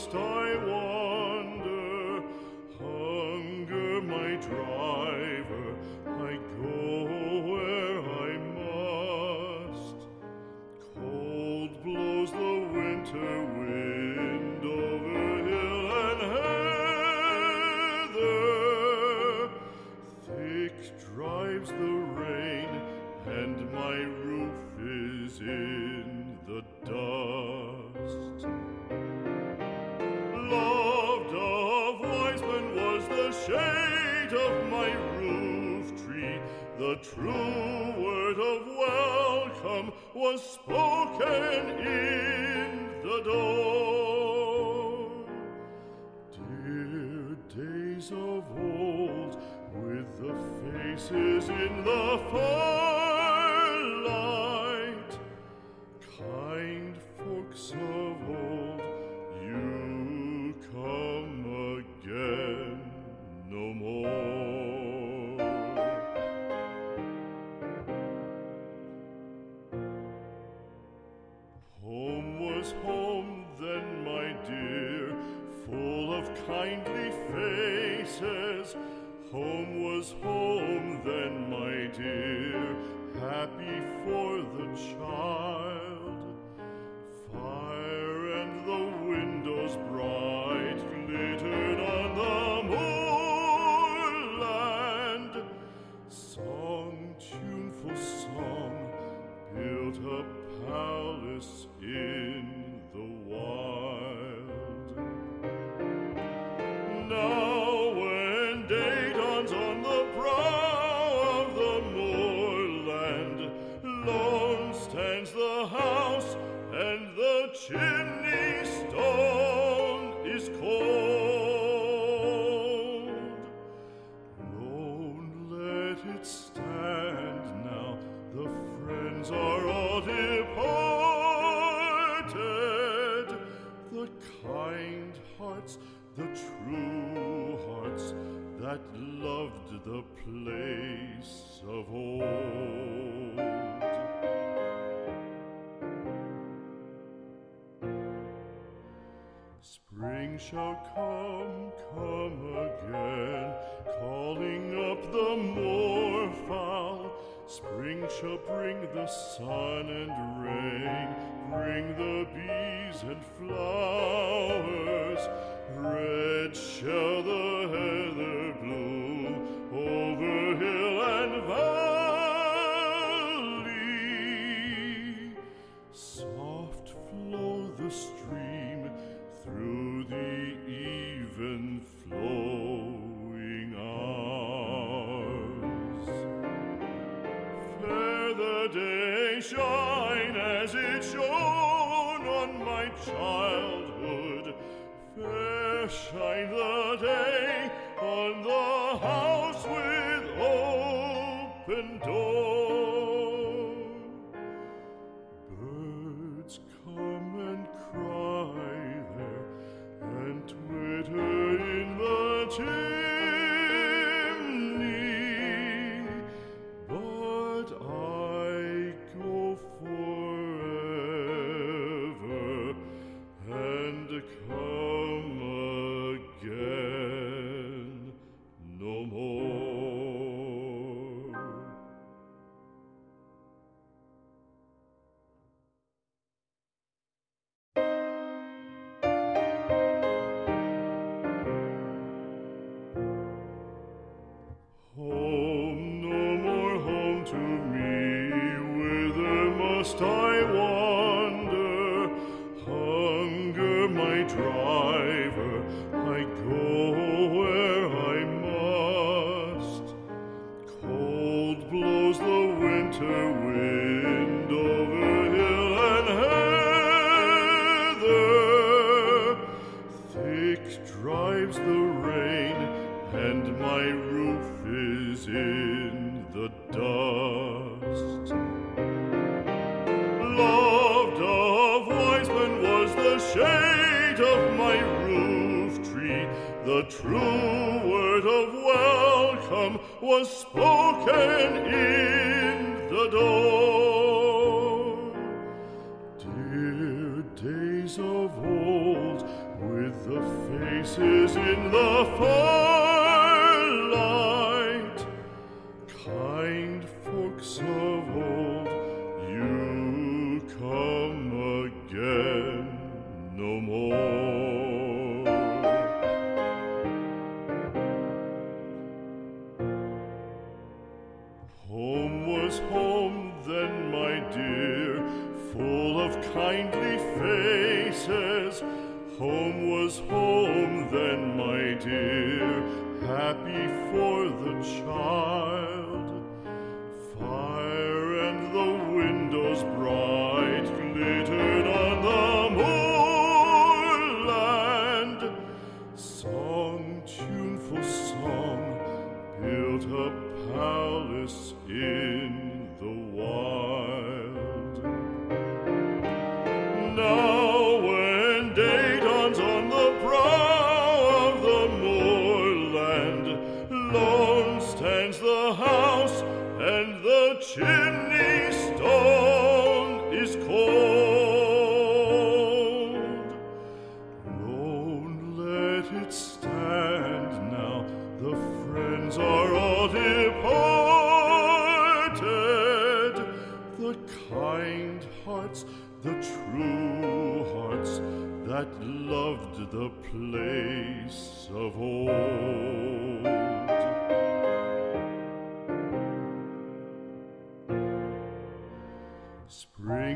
must the shade of my roof tree. The true word of welcome was spoken in the door. Dear days of old, with the faces in the firelight, kind folks of Home was home then, my dear, full of kindly faces. Home was home then, my dear, happy for the child. Departed. The kind hearts, the true hearts that loved the place of old. Spring shall come, come again, calling up the moorfowl. Spring shall bring the sun and rain, bring the bees and flowers. Red shall the heather shine as it shone on my childhood. Fair shine the day on the The true word of welcome was spoken in the door. Dear days of old, with the faces in the firelight. Home then, my dear, happy for the child. Fire and the windows bright glittered on the moorland. Song, tuneful song, built a palace in the wild. Chimney stone is cold. Lone let it stand now, the friends are all departed. The kind hearts, the true hearts that loved the place of old.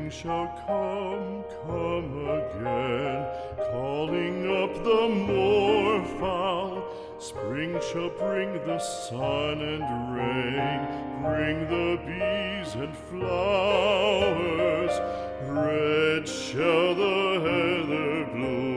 Shall come, come again, calling up the moorfowl. Spring shall bring the sun and rain, bring the bees and flowers. Red shall the heather bloom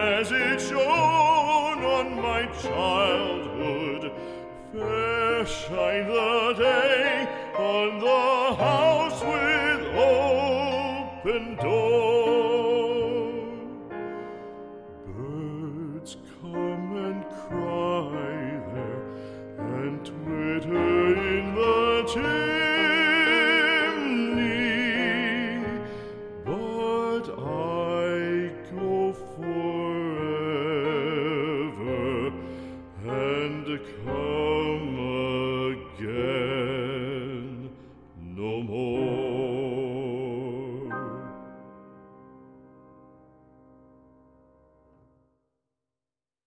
as it shone on my childhood. Fair shine the day on the house with open door.